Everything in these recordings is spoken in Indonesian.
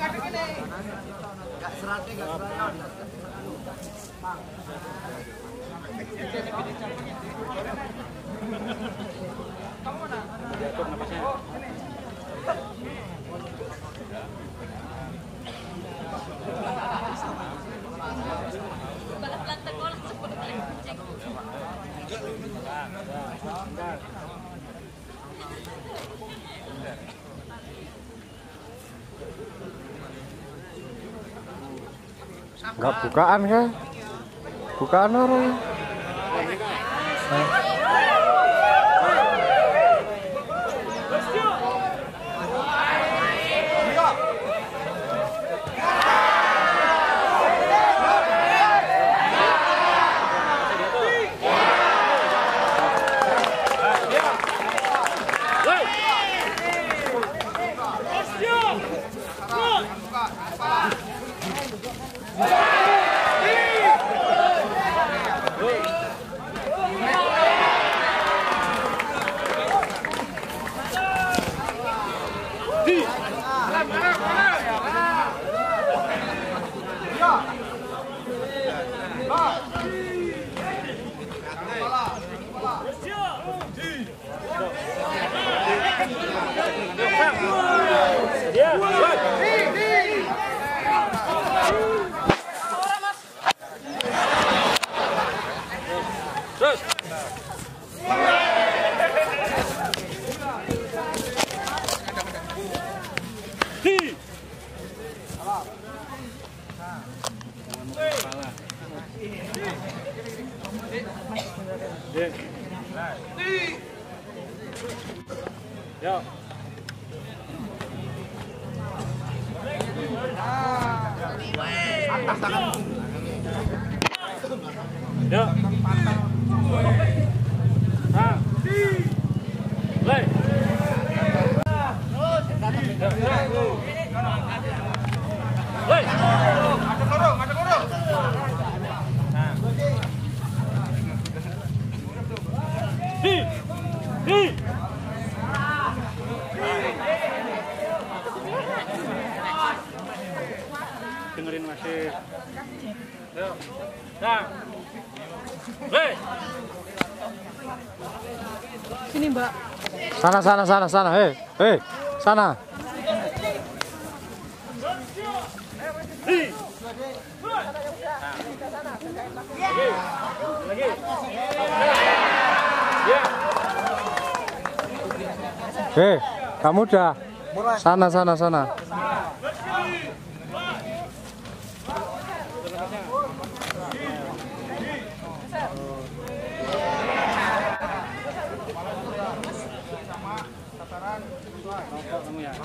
Gak seratnya, gak serat. Enggak bukaan kan? Bukaan orang. Yeah, right. Yuk. Nah. Dengerin masih Ayo. Nah. Hei. Sini Mbak. Sana sana sana sana. Hei, hei, sana. Lagi. Ya. Hei, kamu udah. Sana sana sana.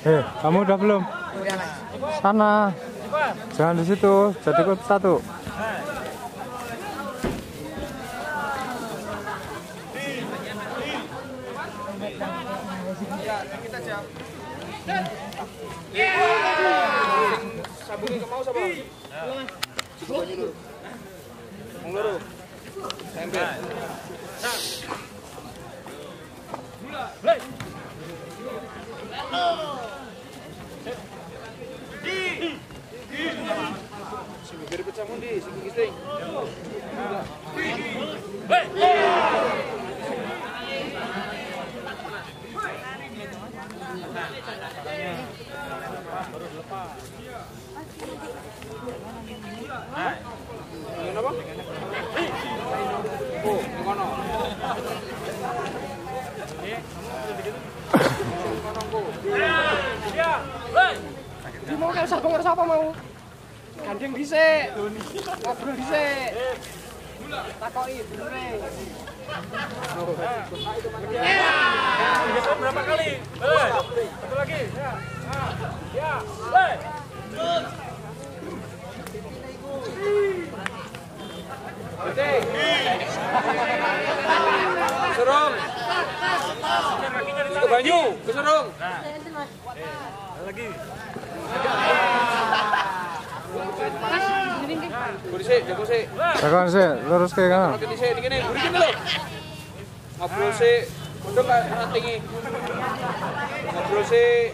Eh, kamu udah belum? Sana. Jangan di situ, jadi klub satu. Sabungi ke mau. Mau karo sapa mau? Gandeng dhisik. Ngobrol dhisik. Takoki bener. Bisa berapa kali? Woi. Satu lagi. Ya. Ah. Ya. Woi. Serong. Kakinya Ke ditarik. banyu, ke serong. Lagi. Guri sih, jago sih. Tekan sih, terus kayak kan. Gini sih, gini, guri gini loh. Ngobrol sih, udah nggak pernah tinggi. Ngobrol sih.